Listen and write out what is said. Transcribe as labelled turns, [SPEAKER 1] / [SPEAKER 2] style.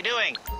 [SPEAKER 1] you doing?